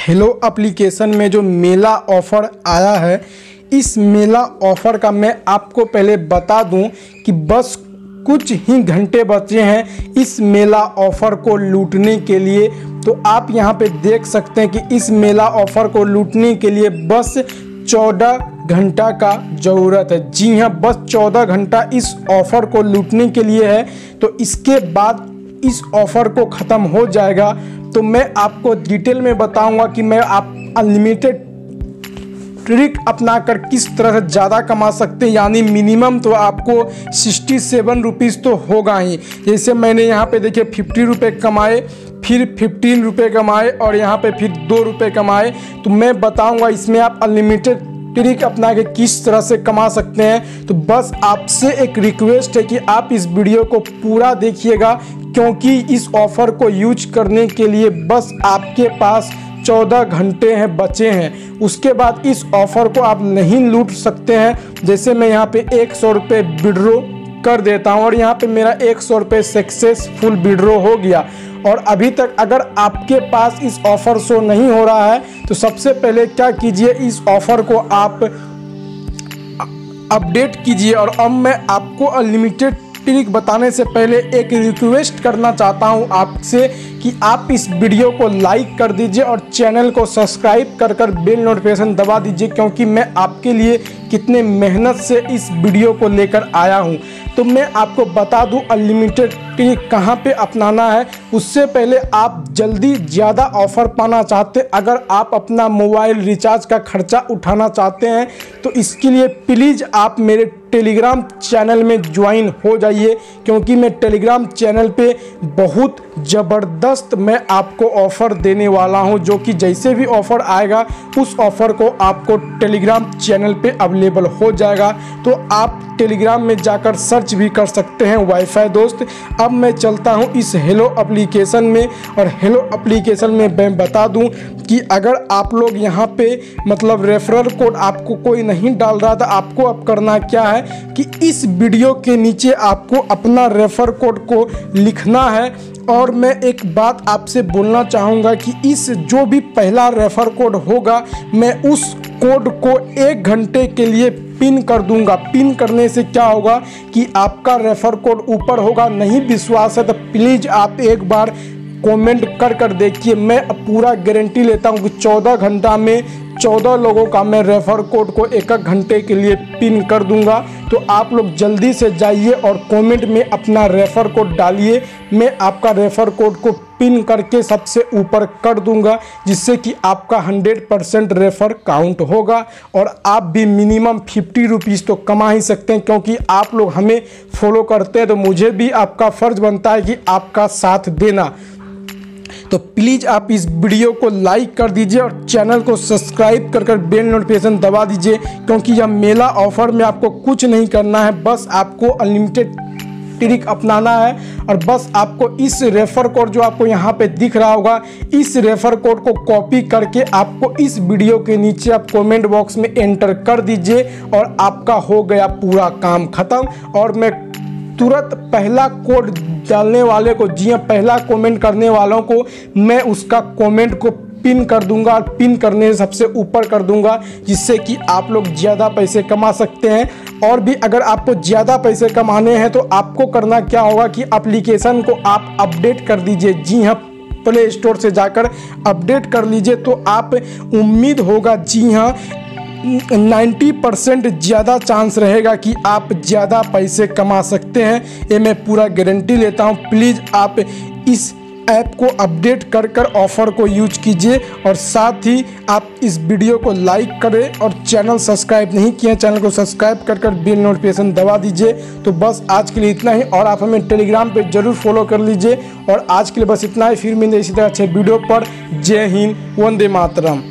Hello application में जो मेला offer आया है, इस मेला ऑफ़र का मैं आपको पहले बता दूँ कि बस कुछ ही घंटे बचे हैं इस मेला ऑफ़र को लूटने के लिए। तो आप यहाँ पे देख सकते हैं कि इस मेला ऑफ़र को लूटने के लिए बस 14 घंटा का ज़रूरत है। जी हाँ बस 14 घंटा इस ऑफ़र को लूटने के लिए है। तो इसके बाद इस ऑफ़र को ख़त्म हो जाएगा तो मैं आपको डिटेल में बताऊँगा कि मैं आप अनलिमिटेड ट्रिक अपना कर किस तरह से ज़्यादा कमा सकते हैं। यानी मिनिमम तो आपको सिक्सटी सेवन रुपीज़ तो होगा ही। जैसे मैंने यहाँ पे देखिए फिफ्टी रुपये कमाए, फिर फिफ्टीन रुपये कमाए और यहाँ पे फिर दो रुपये कमाए। तो मैं बताऊँगा इसमें आप अनलिमिटेड ट्रिक अपना के किस तरह से कमा सकते हैं। तो बस आपसे एक रिक्वेस्ट है कि आप इस वीडियो को पूरा देखिएगा क्योंकि इस ऑफ़र को यूज़ करने के लिए बस आपके पास 14 घंटे हैं, बचे हैं। उसके बाद इस ऑफ़र को आप नहीं लूट सकते हैं। जैसे मैं यहाँ पे एक सौ रुपये विड्रो कर देता हूँ और यहाँ पे मेरा एक सौ रुपये सक्सेसफुल विड्रो हो गया। और अभी तक अगर आपके पास इस ऑफ़र शो नहीं हो रहा है तो सबसे पहले क्या कीजिए, इस ऑफ़र को आप अपडेट कीजिए। और अब मैं आपको अनलिमिटेड ट्रिक बताने से पहले एक रिक्वेस्ट करना चाहता हूँ आपसे कि आप इस वीडियो को लाइक कर दीजिए और चैनल को सब्सक्राइब कर कर बेल नोटिफिकेशन दबा दीजिए, क्योंकि मैं आपके लिए कितने मेहनत से इस वीडियो को लेकर आया हूँ। तो मैं आपको बता दूँ अनलिमिटेड ट्रिक कहाँ पे अपनाना है, उससे पहले आप जल्दी ज़्यादा ऑफ़र पाना चाहते, अगर आप अपना मोबाइल रिचार्ज का खर्चा उठाना चाहते हैं तो इसके लिए प्लीज़ आप मेरे टेलीग्राम चैनल में ज्वाइन हो जाइए क्योंकि मैं टेलीग्राम चैनल पे बहुत ज़बरदस्त मैं आपको ऑफ़र देने वाला हूँ, जो कि जैसे भी ऑफ़र आएगा, उस ऑफ़र को आपको टेलीग्राम चैनल पे अवेलेबल हो जाएगा। तो आप टेलीग्राम में जाकर सर्च भी कर सकते हैं वाईफाई दोस्त। अब मैं चलता हूँ इस हेलो एप्लीकेशन में, और हेलो एप्लीकेशन में मैं बता दूँ कि अगर आप लोग यहाँ पे मतलब रेफरल कोड आपको कोई नहीं डाल रहा था आपको अब करना क्या है कि इस वीडियो के नीचे आपको अपना रेफर कोड को लिखना है। और मैं एक बात आपसे बोलना चाहूँगा कि इस जो भी पहला रेफर कोड होगा, मैं उस कोड को एक घंटे के लिए पिन कर दूँगा। पिन करने से क्या होगा कि आपका रेफर कोड ऊपर होगा, नहीं विश्वास है तो प्लीज़ आप एक बार कमेंट कर कर देखिए। मैं पूरा गारंटी लेता हूँ कि 14 घंटा में 14 लोगों का मैं रेफर कोड को एक एक घंटे के लिए पिन कर दूँगा। तो आप लोग जल्दी से जाइए और कमेंट में अपना रेफर कोड डालिए। मैं आपका रेफर कोड को पिन करके सबसे ऊपर कर दूँगा, जिससे कि आपका 100 परसेंट रेफर काउंट होगा और आप भी मिनिमम फिफ्टी रुपीज़ तो कमा ही सकते हैं, क्योंकि आप लोग हमें फॉलो करते हैं तो मुझे भी आपका फ़र्ज़ बनता है कि आपका साथ देना। तो प्लीज़ आप इस वीडियो को लाइक कर दीजिए और चैनल को सब्सक्राइब कर कर बेल नोटिफिकेशन दबा दीजिए, क्योंकि यह मेला ऑफ़र में आपको कुछ नहीं करना है, बस आपको अनलिमिटेड ट्रिक अपनाना है और बस आपको इस रेफर कोड जो आपको यहाँ पे दिख रहा होगा, इस रेफर कोड को कॉपी करके आपको इस वीडियो के नीचे आप कमेंट बॉक्स में एंटर कर दीजिए और आपका हो गया पूरा काम ख़त्म। और मैं तुरंत पहला कोड डालने वाले को जी हाँ पहला कमेंट करने वालों को, मैं उसका कमेंट को पिन कर दूँगा और पिन करने से सबसे ऊपर कर दूँगा, जिससे कि आप लोग ज़्यादा पैसे कमा सकते हैं। और भी अगर आपको ज़्यादा पैसे कमाने हैं तो आपको करना क्या होगा कि एप्लीकेशन को आप अपडेट कर दीजिए। जी हाँ प्ले स्टोर से जाकर अपडेट कर लीजिए तो आप उम्मीद होगा, जी हाँ 90 परसेंट ज़्यादा चांस रहेगा कि आप ज़्यादा पैसे कमा सकते हैं। ये मैं पूरा गारंटी लेता हूँ। प्लीज़ आप इस ऐप को अपडेट कर कर ऑफ़र को यूज़ कीजिए और साथ ही आप इस वीडियो को लाइक करें और चैनल सब्सक्राइब नहीं किए चैनल को सब्सक्राइब कर कर बिल नोटिफिकेशन दबा दीजिए। तो बस आज के लिए इतना ही और आप हमें टेलीग्राम पे ज़रूर फॉलो कर लीजिए। और आज के लिए बस इतना ही। फिर मिलेंगे इसी तरह अच्छे वीडियो पर। जय हिंद, वंदे मातरम।